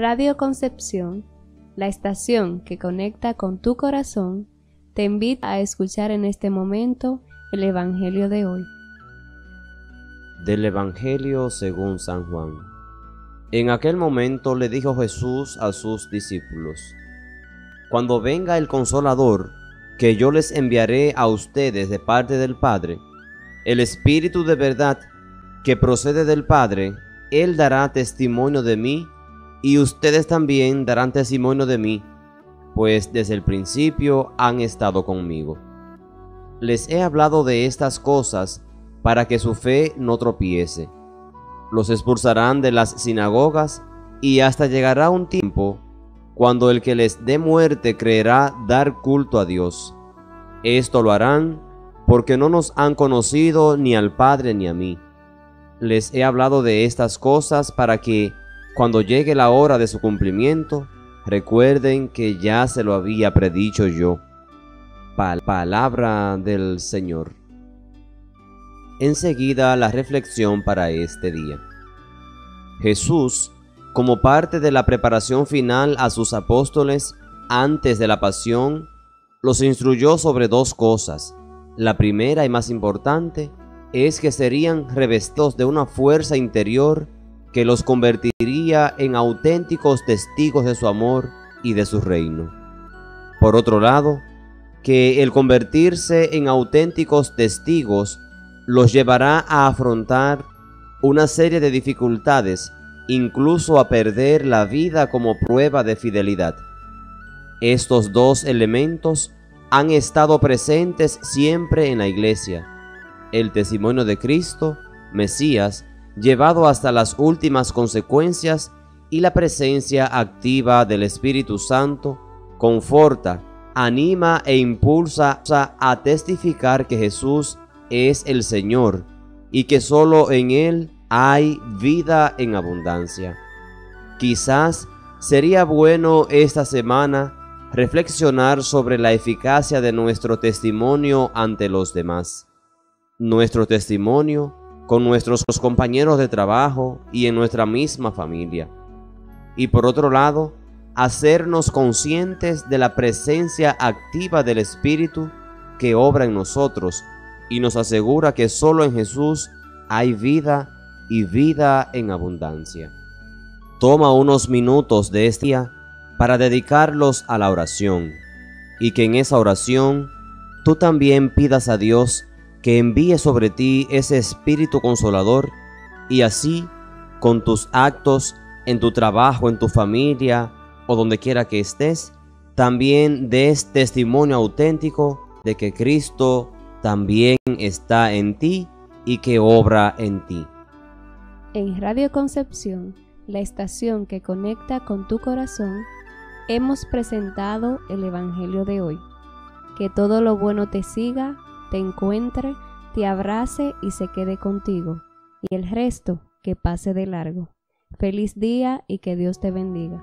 Radio Concepción, la estación que conecta con tu corazón, te invita a escuchar en este momento el Evangelio de hoy. Del Evangelio según San Juan. En aquel momento le dijo Jesús a sus discípulos, Cuando venga el consolador, que yo les enviaré a ustedes de parte del Padre, el Espíritu de verdad que procede del Padre, Él dará testimonio de mí, y ustedes también darán testimonio de mí, pues desde el principio han estado conmigo. Les he hablado de estas cosas para que su fe no tropiece. Los expulsarán de las sinagogas y hasta llegará un tiempo cuando el que les dé muerte creerá dar culto a Dios. Esto lo harán porque no nos han conocido ni al Padre ni a mí. Les he hablado de estas cosas para que, cuando llegue la hora de su cumplimiento, recuerden que ya se lo había predicho yo. palabra del Señor. Enseguida la reflexión para este día. Jesús, como parte de la preparación final a sus apóstoles antes de la pasión, los instruyó sobre dos cosas. La primera y más importante es que serían revestidos de una fuerza interior que los convertiría en auténticos testigos de su amor y de su reino. Por otro lado, que el convertirse en auténticos testigos los llevará a afrontar una serie de dificultades, incluso a perder la vida como prueba de fidelidad. Estos dos elementos han estado presentes siempre en la iglesia el testimonio de Cristo, Mesías, llevado hasta las últimas consecuencias y la presencia activa del Espíritu Santo, conforta, anima e impulsa a testificar que Jesús es el Señor y que solo en Él hay vida en abundancia. Quizás sería bueno esta semana reflexionar sobre la eficacia de nuestro testimonio ante los demás nuestro testimonio con nuestros compañeros de trabajo y en nuestra misma familia. Y por otro lado, hacernos conscientes de la presencia activa del Espíritu que obra en nosotros y nos asegura que solo en Jesús hay vida y vida en abundancia. Toma unos minutos de este día para dedicarlos a la oración y que en esa oración tú también pidas a Dios que envíe sobre ti ese Espíritu Consolador y así, con tus actos, en tu trabajo, en tu familia o donde quiera que estés, también des testimonio auténtico de que Cristo también está en ti y que obra en ti. En Radio Concepción, la estación que conecta con tu corazón, hemos presentado el Evangelio de hoy. Que todo lo bueno te siga te encuentre, te abrace y se quede contigo, y el resto que pase de largo. Feliz día y que Dios te bendiga.